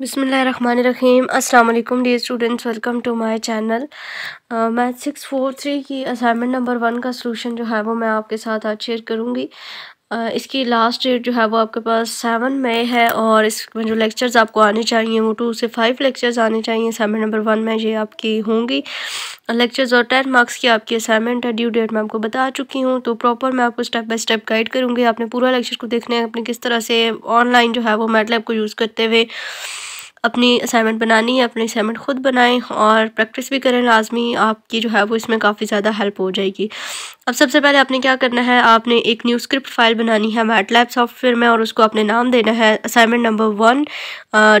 बिसमीम अल्लाम dear students welcome to my channel. Math six four three की assignment number one का solution जो है वो मैं आपके साथ आज शेयर करूँगी। uh, इसकी लास्ट डेट जो है वो आपके पास सेवन मई है और इसमें जो लेक्चर्स आपको आने चाहिए वो टू से फाइव लेक्चर्स आने चाहिए। असाइनमेंट नंबर वन में ये आपकी होंगी। लेक्चर्स और टेन मार्क्स की आपकी असाइनमेंट है ड्यू डेट मैं आपको बता चुकी हूँ तो प्रॉपर मैं आपको स्टेप बाय स्टेप गाइड करूँगी। आपने पूरा लेक्चर को देखना अपने किस तरह से ऑनलाइन जो है वो मेटलैब को यूज़ करते हुए अपनी असाइनमेंट बनानी है, अपनी असाइनमेंट ख़ुद बनाएँ और प्रैक्टिस भी करें। लाजमी आपकी जो है वो इसमें काफ़ी ज़्यादा हेल्प हो जाएगी। अब सबसे पहले आपने क्या करना है? आपने एक न्यू स्क्रिप्ट फ़ाइल बनानी है मैटलैब सॉफ्टवेयर में और उसको अपने नाम देना है assignment number one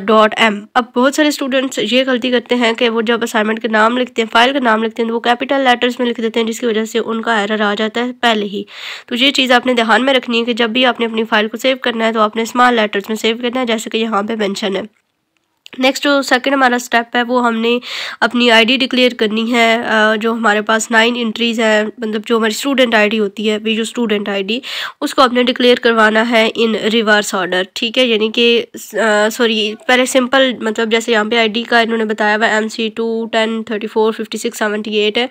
dot M अब बहुत सारे स्टूडेंट्स ये गलती करते हैं कि वो जब असाइनमेंट का नाम लिखते हैं फ़ाइल का नाम लिखते हैं तो वो कैपिटल लेटर्स में लिख देते हैं, जिसकी वजह से उनका एरर आ जाता है पहले ही। तो ये चीज़ आपने ध्यान में रखनी है कि जब भी आपने अपनी फ़ाइल को सेव करना है तो आपने स्मॉल लेटर्स में सेव करना है, जैसे कि यहाँ पर मैंशन है। नेक्स्ट जो सेकंड हमारा स्टेप है, वो हमने अपनी आईडी डिक्लेयर करनी है जो हमारे पास नाइन इंट्रीज़ है मतलब जो हमारी स्टूडेंट आईडी होती है, वी जो स्टूडेंट आईडी उसको आपने डिक्लेयर करवाना है इन रिवर्स ऑर्डर ठीक है? यानी कि सॉरी पहले सिंपल मतलब जैसे यहाँ पे आईडी का इन्होंने बताया हुआ M C two ten thirty four fifty six seventy eight है,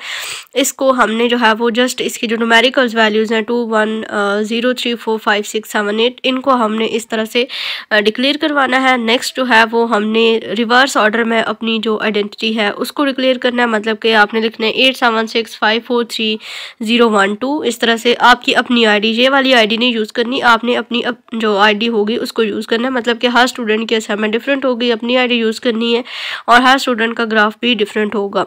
इसको हमने जो है, वो जस्ट इसकी जो नोमेरिकल्स वैल्यूज़ हैं two one zero three four five six seven eight इनको हमने इस तरह से डिक्लेयर करवाना है। नेक्स्ट जो है, वो हमने रिवर्स ऑर्डर में अपनी जो आइडेंटिटी है उसको डिक्लेयर करना है मतलब कि आपने लिखना है eight seven six five four three zero one two इस तरह से आपकी अपनी आईडी ये वाली आईडी नहीं यूज़ करनी आपने अपनी अप, जो आईडी होगी उसको यूज़ करना है। मतलब कि हर स्टूडेंट की असाइनमेंट डिफरेंट होगी अपनी आईडी यूज़ करनी है और हर स्टूडेंट का ग्राफ भी डिफरेंट होगा।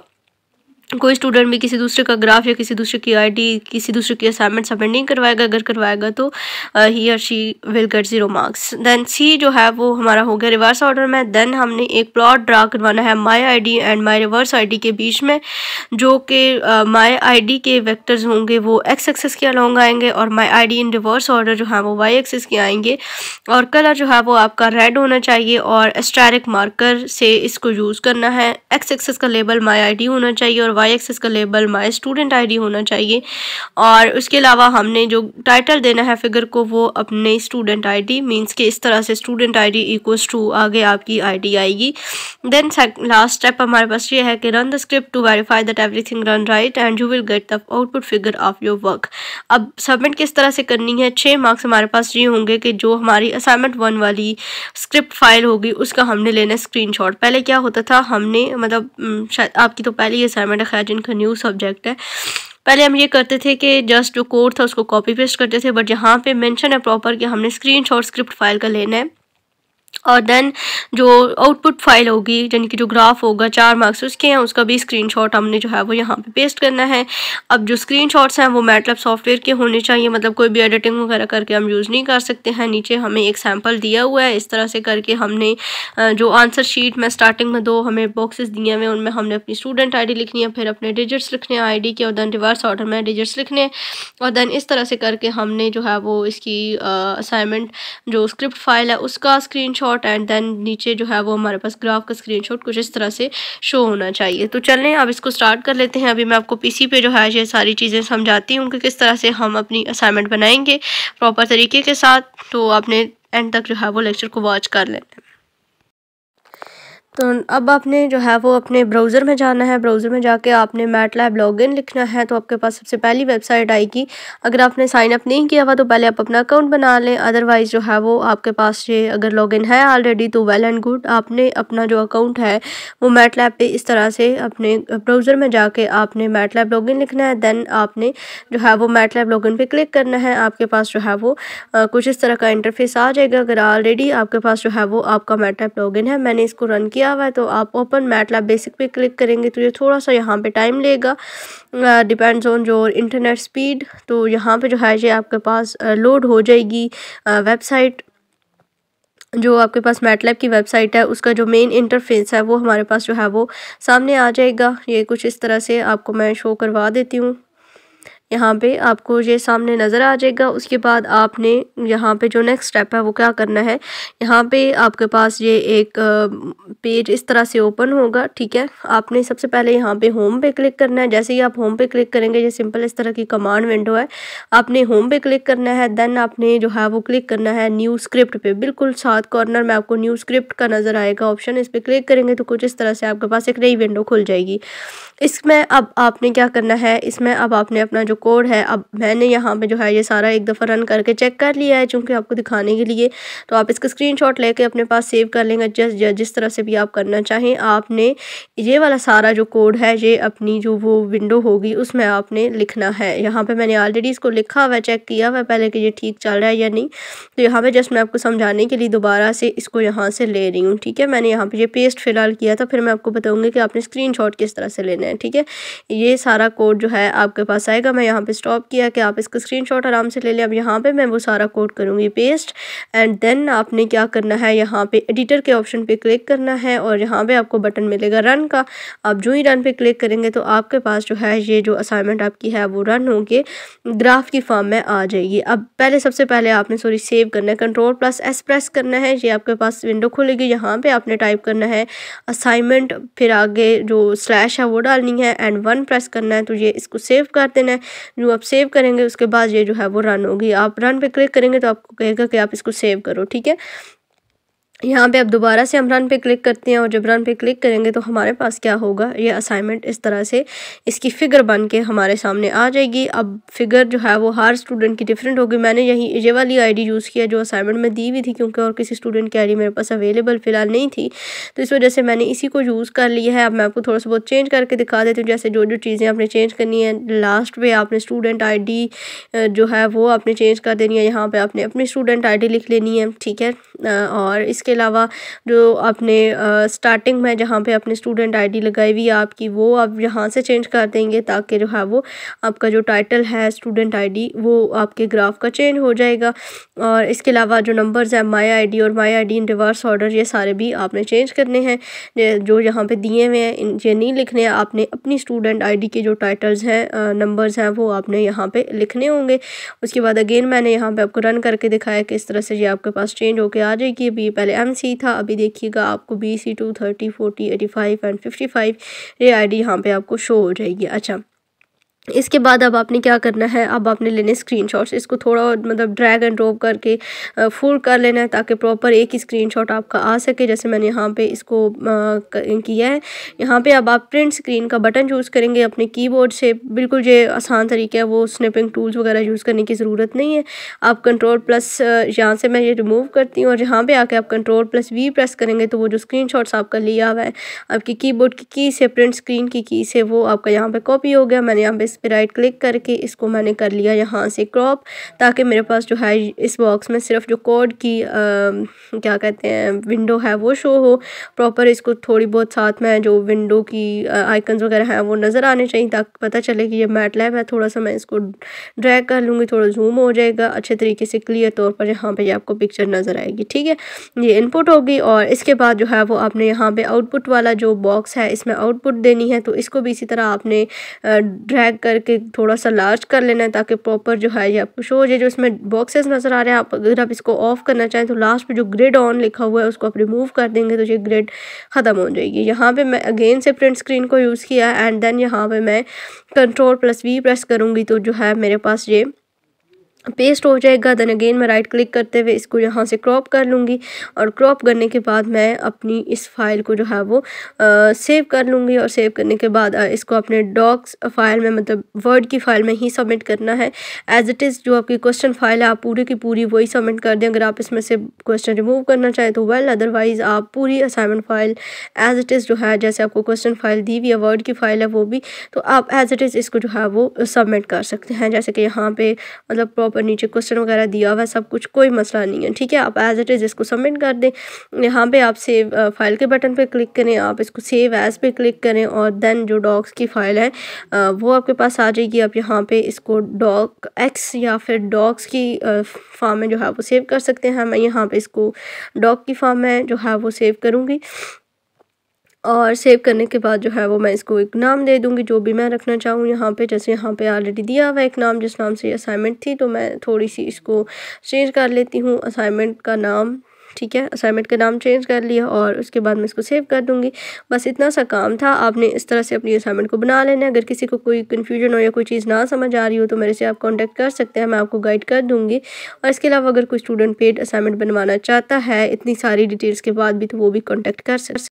कोई स्टूडेंट भी किसी दूसरे का ग्राफ या किसी दूसरे की आईडी किसी दूसरे की असाइनमेंट सबमिट नहीं करवाएगा, अगर करवाएगा तो ही और she will get zero marks then C जो है वो हमारा हो गया रिवर्स ऑर्डर में. देन हमने एक प्लॉट ड्रा करवाना है my ID and my reverse ID के बीच में, जो कि माय आईडी के वेक्टर्स होंगे वो एक्स एक्सेस के अलॉन्ग आएँगे और माई आई इन रिवर्स ऑर्डर जो है वो वाई एक्सेस के आएँगे. और कलर जो है वो आपका रेड होना चाहिए और स्टैरिक मार्कर से इसको यूज़ करना है. एक्स एक्सेस का लेबल माई आई होना चाहिए और वाई एक्सेस का लेबल माई स्टूडेंट आईडी होना चाहिए। और उसके अलावा हमने जो टाइटल देना है फिगर को, वो अपने स्टूडेंट आईडी मींस के इस तरह से स्टूडेंट आईडी इक्वल्स टू आगे आपकी आईडी आएगी। देन लास्ट स्टेप हमारे पास ये है कि run the script to verify that everything run right and you will get the output figure of your work अब सबमिट किस तरह से करनी है? छः मार्क्स हमारे पास ये होंगे कि जो हमारी असाइनमेंट वन वाली स्क्रिप्ट फ़ाइल होगी, उसका हमने लेना स्क्रीनशॉट पहले क्या होता था? हमने मतलब शायद आपकी तो पहले असाइनमेंट खैर जिनका न्यू सब्जेक्ट है। पहले हम ये करते थे कि जस्ट जो कोड था, उसको कॉपी पेस्ट करते थे बट यहाँ पे मेंशन है प्रॉपर कि हमने स्क्रीनशॉट स्क्रिप्ट फ़ाइल का लेना है। और देन जो आउटपुट फ़ाइल होगी, यानी कि जो ग्राफ होगा, चार मार्क्स उसके हैं, उसका भी स्क्रीनशॉट हमने जो है वो यहाँ पे पेस्ट करना है। अब जो स्क्रीनशॉट्स हैं वो मैटलब सॉफ्टवेयर के होने चाहिए मतलब कोई भी एडिटिंग वगैरह करके हम यूज़ नहीं कर सकते हैं। नीचे हमें एक सैंपल दिया हुआ है, इस तरह से करके हमने जो आंसर शीट में स्टार्टिंग में दो हमें बॉक्सेस दिए हुए उनमें हमने अपनी स्टूडेंट आईडी लिखनी है, फिर अपने डिजिट्स लिखने हैं आईडी के, और दैन रिवर्स ऑर्डर में डिजिट्स लिखने और देन इस तरह से करके हमने जो है वो इसकी असाइनमेंट जो स्क्रिप्ट फ़ाइल है, उसका स्क्रीन स्क्रीनशॉट एंड देन नीचे जो है वो हमारे पास ग्राफ का स्क्रीनशॉट कुछ इस तरह से शो होना चाहिए। तो चलें, अब इसको स्टार्ट कर लेते हैं। अभी मैं आपको पीसी पे जो है ये सारी चीज़ें समझाती हूँ कि किस तरह से हम अपनी असाइनमेंट बनाएँगे प्रॉपर तरीके के साथ। तो आपने एंड तक जो है वो लेक्चर को वॉच कर लेना तो अब आपने जो है वो अपने ब्राउज़र में जाना है। ब्राउज़र में जाके आपने मैट लैब लॉगिन लिखना है तो आपके पास सबसे पहली वेबसाइट आएगी। अगर आपने साइन अप नहीं किया हुआ तो पहले आप अपना अकाउंट बना लें। अदरवाइज़ जो है वो आपके पास ये अगर लॉगिन है ऑलरेडी तो वेल एंड गुड आपने अपना जो अकाउंट है, वो मैट लैब पर इस तरह से अपने ब्राउज़र में जाके आपने मैट लैब लॉगिन लिखना है। देन आपने जो है वो मैट लैब लॉगिन पर क्लिक करना है। आपके पास जो है वो कुछ इस तरह का इंटरफेस आ जाएगा। अगर ऑलरेडी आपके पास जो है वो आपका मैट लैब लॉगिन है, मैंने इसको रन किया हुआ है तो आप ओपन मैट लैब बेसिक पे क्लिक करेंगे तो ये थोड़ा सा यहाँ पे टाइम लेगा। डिपेंड्स ऑन जो इंटरनेट स्पीड तो यहाँ पे जो है, ये आपके पास लोड हो जाएगी वेबसाइट जो आपके पास मैटलैब की वेबसाइट है, उसका जो मेन इंटरफेस है, वो हमारे पास जो है, वो सामने आ जाएगा। ये कुछ इस तरह से आपको मैं शो करवा देती हूँ। यहाँ पे आपको ये सामने नज़र आ जाएगा। उसके बाद आपने यहाँ पे जो नेक्स्ट स्टेप है, वो क्या करना है? यहाँ पे आपके पास ये एक पेज इस तरह से ओपन होगा, ठीक है? आपने सबसे पहले यहाँ पे होम पे क्लिक करना है। जैसे ही आप होम पे क्लिक करेंगे, ये सिंपल इस तरह की कमांड विंडो है। आपने होम पे क्लिक करना है देन आपने जो है वो क्लिक करना है न्यू स्क्रिप्ट पे। बिल्कुल सात कॉर्नर में आपको न्यू स्क्रिप्ट का नज़र आएगा ऑप्शन इस पर क्लिक करेंगे तो कुछ इस तरह से आपके पास एक नई विंडो खुल जाएगी। इसमें अब आपने क्या करना है? इसमें अब आपने अपना जो कोड है। अब मैंने यहाँ पे जो है ये सारा एक दफ़ा रन करके चेक कर लिया है चूँकि आपको दिखाने के लिए। तो आप इसका स्क्रीनशॉट लेके अपने पास सेव कर लेंगे जस्ट जिस तरह से भी आप करना चाहें। आपने ये वाला सारा जो कोड है, ये अपनी जो वो विंडो होगी, उसमें आपने लिखना है। यहाँ पर मैंने ऑलरेडी इसको लिखा हुआ चेक किया हुआ, पहले कि ये ठीक चल रहा है या नहीं। तो यहाँ पर जस्ट मैं आपको समझाने के लिए दोबारा से इसको यहाँ से ले रही हूँ, ठीक है? मैंने यहाँ पर ये पेस्ट फ़िलहाल किया था, फिर मैं आपको बताऊँगी कि आपने स्क्रीन किस तरह से लेना है, ठीक है? ये सारा कोड जो है आपके पास आएगा। मैं यहाँ पे स्टॉप किया कि आप इसका स्क्रीनशॉट आराम से ले लें। अब यहाँ पे मैं वो सारा कोड करूँगी पेस्ट एंड देन आपने क्या करना है? यहाँ पे एडिटर के ऑप्शन पे क्लिक करना है और यहाँ पे आपको बटन मिलेगा रन का। आप जो ही रन पे क्लिक करेंगे तो आपके पास जो है, ये जो असाइनमेंट आपकी है, वो रन होके ग्राफ की फॉर्म में आ जाएगी। अब पहले, सबसे पहले आपने सॉरी सेव करना है। कंट्रोल प्लस एस प्रेस करना है। ये आपके पास विंडो खुलेगी। यहाँ पर आपने टाइप करना है असाइनमेंट फिर आगे जो स्लैश है वो डालनी है एंड वन प्रेस करना है तो ये इसको सेव कर देना है। जो आप सेव करेंगे, उसके बाद ये जो है वो रन होगी। आप रन पे क्लिक करेंगे तो आपको कहेगा कि आप इसको सेव करो, ठीक है? यहाँ पे अब दोबारा से हम रन पे क्लिक करते हैं और जब रन पे क्लिक करेंगे तो हमारे पास क्या होगा? ये असाइनमेंट इस तरह से इसकी फ़िगर बन के हमारे सामने आ जाएगी। अब फिगर जो है वो हर स्टूडेंट की डिफरेंट होगी। मैंने यही, ये वाली आईडी यूज़ किया जो असाइनमेंट में दी हुई थी क्योंकि और किसी स्टूडेंट की आईडी मेरे पास अवेलेबल फ़िलहाल नहीं थी। तो इस वजह से मैंने इसी को यूज़ कर लिया है। अब मैं आपको थोड़ा सा बहुत चेंज करके दिखा देती हूँ। जैसे जो जो चीज़ें आपने चेंज करनी है लास्ट पे आपने स्टूडेंट आईडी जो है वो आपने चेंज कर देनी है। यहाँ पर आपने अपनी स्टूडेंट आईडी लिख लेनी है, ठीक है? और इसके अलावा जो आपने स्टार्टिंग में जहाँ पे अपने स्टूडेंट आईडी लगाई हुई है आपकी, वो आप यहाँ से चेंज कर देंगे ताकि जो है वो आपका जो टाइटल है स्टूडेंट आईडी वो आपके ग्राफ का चेंज हो जाएगा। और इसके अलावा जो नंबर्स हैं माई आईडी और my ID in reverse order ये सारे भी आपने चेंज करने हैं। जो यहाँ पे दिए हुए हैं ये नहीं लिखने हैं, आपने अपनी स्टूडेंट आईडी के जो टाइटल्स हैं नंबर्स हैं, वो आपने यहाँ पर लिखने होंगे। उसके बाद अगेन मैंने यहाँ पर आपको रन करके दिखाया कि इस तरह से ये आपके पास चेंज होकर आ जाएगी। अभी पहले एम सी था। अभी देखिएगा आपको B C two thirty forty eighty five and fifty five ये आई डी यहाँ पर आपको शो हो जाएगी। अच्छा इसके बाद अब आपने क्या करना है? अब आपने लेने स्क्रीनशॉट्स इसको थोड़ा मतलब ड्रैग एंड ड्रॉप करके फुल कर लेना है ताकि प्रॉपर एक ही स्क्रीनशॉट आपका आ सके, जैसे मैंने यहाँ पे इसको किया है। यहाँ पे अब आप प्रिंट स्क्रीन का बटन यूज़ करेंगे, अपने कीबोर्ड से। बिल्कुल ये आसान तरीका है, वो स्निपिंग टूल्स वगैरह यूज़ करने की ज़रूरत नहीं है। आप कंट्रोल प्लस यहाँ से मैं ये रिमूव करती हूँ और यहाँ पर आके आप कंट्रोल प्लस वी प्रेस करेंगे तो वो जो स्क्रीन आपका लिया हुआ है, आपकी कीबोर्ड की की से प्रिंट स्क्रीन की की से, वो आपका यहाँ पर कॉपी हो गया। मैंने यहाँ पे पर राइट क्लिक करके इसको मैंने कर लिया यहाँ से क्रॉप ताकि मेरे पास जो है इस बॉक्स में सिर्फ़ जो कोड की आ, क्या कहते हैं विंडो है वो शो हो। प्रॉपर इसको थोड़ी बहुत साथ में जो विंडो की आइकन्स वगैरह हैं वो नज़र आने चाहिए ताकि पता चले कि ये मैट लैब है। थोड़ा सा मैं इसको ड्रैग कर लूँगी थोड़ा जूम हो जाएगा अच्छे तरीके से क्लियर तौर पर यहाँ पर आपको पिक्चर नज़र आएगी ठीक है? ये इनपुट होगी और इसके बाद जो है वो आपने यहाँ पर आउटपुट वाला जो बॉक्स है इसमें आउटपुट देनी है तो इसको भी इसी तरह आपने ड्रैग करके थोड़ा सा लार्ज कर लेना है ताकि प्रॉपर जो है ये शो हो जो इसमें बॉक्सेस नज़र आ रहे हैं, आप अगर आप इसको ऑफ़ करना चाहें तो लास्ट पे जो ग्रिड ऑन लिखा हुआ है, उसको आप रिमूव कर देंगे तो ये ग्रिड ख़त्म हो जाएगी। यहाँ पर मैं अगेन से प्रिंट स्क्रीन को यूज़ किया एंड देन यहाँ पर मैं कंट्रोल प्लस वी प्रेस करूँगी तो जो है मेरे पास ये पेस्ट हो जाएगा देन अगेन मैं राइट क्लिक करते हुए इसको यहाँ से क्रॉप कर लूँगी और क्रॉप करने के बाद मैं अपनी इस फ़ाइल को जो है वो आ, सेव कर लूँगी और सेव करने के बाद इसको अपने डॉक्स फ़ाइल में मतलब वर्ड की फ़ाइल में ही सबमिट करना है। एज इट इज़ जो आपकी क्वेश्चन फ़ाइल है आप पूरी की पूरी वही सबमिट कर दें। अगर आप इसमें से क्वेश्चन रिमूव करना चाहें तो वेल अदरवाइज़ आप पूरी assignment file as it is जो है जैसे आपको क्वेश्चन फ़ाइल दी हुई है वर्ड की फ़ाइल है वो भी तो आप एज इट इज़ इसको जो है वो सबमिट कर सकते हैं। जैसे कि यहाँ पर मतलब ऊपर नीचे क्वेश्चन वगैरह दिया हुआ है, सब कुछ, कोई मसला नहीं है, ठीक है? आप एज इट इज़ इसको सबमिट कर दें। यहाँ पे आप सेव फ़ाइल के बटन पे क्लिक करें, आप इसको सेव एज़ पे क्लिक करें और देन जो डॉक्स की फ़ाइल है वो आपके पास आ जाएगी। आप यहाँ पे इसको डॉक एक्स या फिर डॉक्स की फॉर्म में जो है वो सेव कर सकते हैं। मैं यहाँ पे इसको डॉक की फॉर्म में जो है वो सेव करूँगी। और सेव करने के बाद जो है वो मैं इसको एक नाम दे दूँगी, जो भी मैं रखना चाहूँ यहाँ पे, जैसे यहाँ पे ऑलरेडी दिया हुआ एक नाम, जिस नाम से असाइनमेंट थी तो मैं थोड़ी सी इसको चेंज कर लेती हूँ। असाइनमेंट का नाम, ठीक है? असाइनमेंट का नाम चेंज कर लिया और उसके बाद मैं इसको सेव कर दूँगी। बस इतना सा काम था। आपने इस तरह से अपनी असाइनमेंट को बना लेना अगर किसी को कोई कन्फ्यूज़न हो या कोई चीज़ ना समझ आ रही हो तो मेरे से आप कॉन्टैक्ट कर सकते हैं। मैं आपको गाइड कर दूँगी। और इसके अलावा अगर कोई स्टूडेंट पेड असाइनमेंट बनवाना चाहता है, इतनी सारी डिटेल्स के बाद भी तो वो भी कॉन्टैक्ट कर सकते